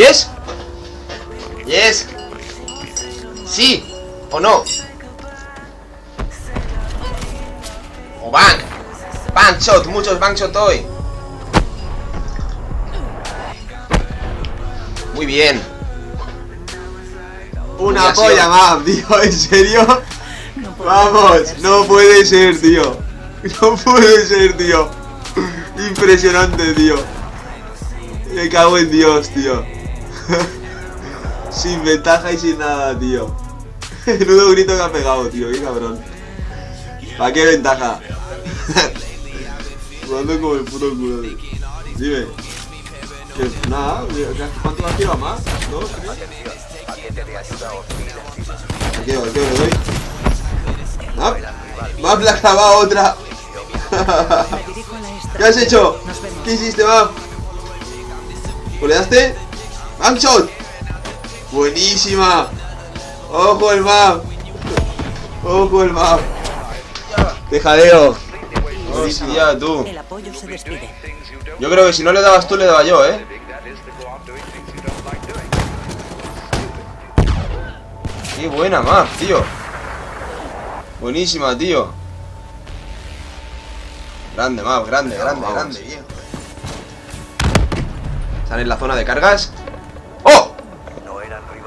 Yes. Sí. O no. O van. Bank shot. Muchos bank shot hoy. Muy bien. Una polla más, tío, ¿en serio? Vamos, no puede ser, tío. No puede ser, tío. Impresionante, tío. Me cago en Dios, tío. sin ventaja y sin nada, tío. Menudo grito que ha pegado, tío, qué cabrón. ¿Para qué ventaja? Jugando como el puto culo. Dime. Nada, ¿cuánto has tirado más? ¿Dos? ¿Tres? Aquí, aquí le doy. Ah, Map le ha clavado otra. La. ¿Qué has hecho? ¿Qué hiciste, Map? ¿Goleaste? ¡Bank shot! ¡Buenísima! ¡Ojo el Map! ¡Ojo el Map! ¡Te jaleo! Hostia, tú. El apoyo se despide. Yo creo que si no le dabas tú, le daba yo, ¿eh? Qué buena más, tío. Buenísima, tío. Grande, más, grande, grande, grande, bien. Están en la zona de cargas.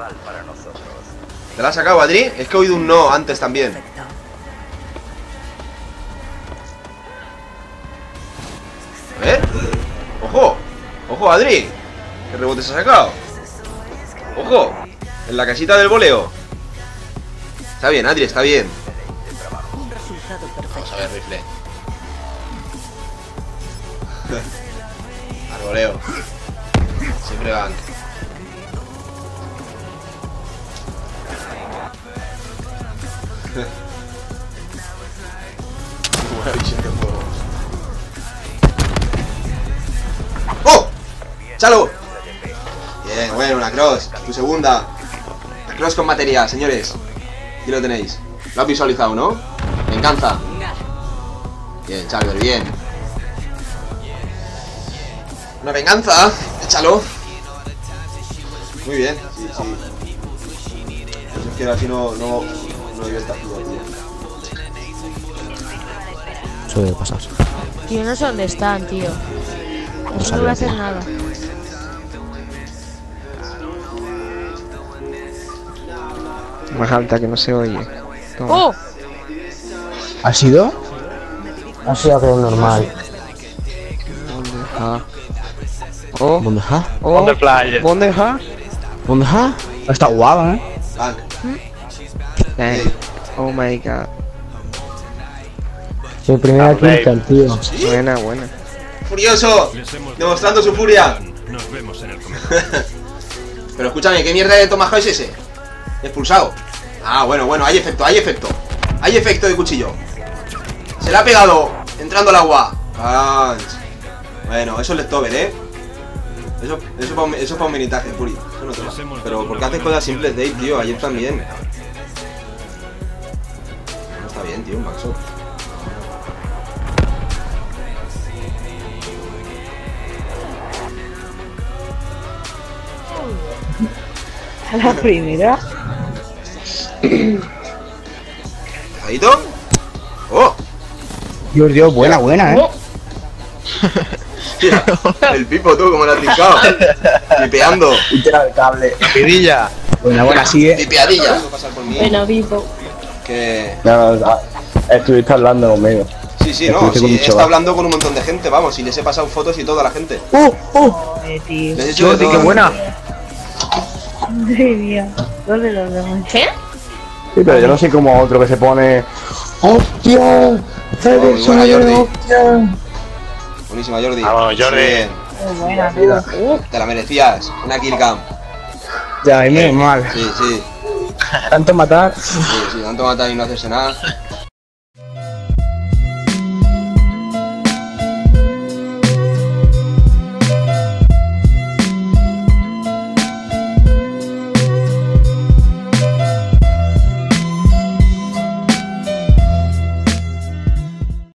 No eran rival para nosotros. ¿Te la has sacado, Adri? Es que he oído un no antes también. Perfecto. A ver. ¡Ojo! ¡Ojo, Adri! ¿Qué rebote se ha sacado? ¡Ojo! En la casita del voleo. Está bien, Adri, está bien. Vamos a ver, rifle. Arboleo. Siempre van. ¡Oh! ¡Chalo! Bien, bueno, una cross. Tu segunda. La cross con batería, señores. Aquí lo tenéis. Lo has visualizado, ¿no? Venganza. Bien, Charver, bien. Una venganza. Échalo. Muy bien. Sí, sí. Es que así no, no iba a estar tío. Suele pasar. Tío, no sé dónde están, tío. No voy a hacer nada. Más alta que no se oye. Toma. ¡Oh! ¿Ha sido? Ha sido creo normal. ¿Dónde está? Oh, ¿Dónde está? oh, fly. ¿Dónde está? ¿Dónde está? Está guapa, ¿eh? Van. Dang. Oh my god. Su primera quinta, tío. Buena, buena. ¡Furioso! Demostrando su furia. Pero escúchame, ¿qué mierda de Tomahawk es ese? Expulsado. Ah, bueno, bueno, hay efecto, hay efecto. Hay efecto de cuchillo. Se le ha pegado entrando al agua. Ah, bueno, eso es leftover, ¿eh? Eso, eso para un, eso pa' un minitaje, Furi. Eso no te va. Pero ¿por qué haces cosas simples, Dave, tío? Ayer también. Bien, tío, un backshot. A la primera. ¿Adito? ¡Oh! Dios, Dios, buena, buena, ¿eh? Mira, el pipo, tú, como lo has trincado. Pipeando. Literal el cable. Vidilla. Buena, buena, sigue. Pipeadilla. Bueno, vivo. Que... No, no, estuviste hablando conmigo. Sí, sí, no, sí, hablando con un montón de gente, vamos, y les he pasado fotos y toda la gente. ¡Uh! ¡Uh! Joder, tío. Les he hecho de Jordi, todo. qué buena. Madre mía. ¿Dónde los? ¿Qué? Sí, pero yo no sé como otro que se pone. ¡Hostia! Oh, muy buena, Jordi. ¡Hostia! Buenísima, Jordi. Vamos, Jordi. Bien, buena, te la merecías. Una kill cam. Ya, y menos mal. Sí, sí. Tanto matar. Sí, sí, tanto matar y no hacerse nada.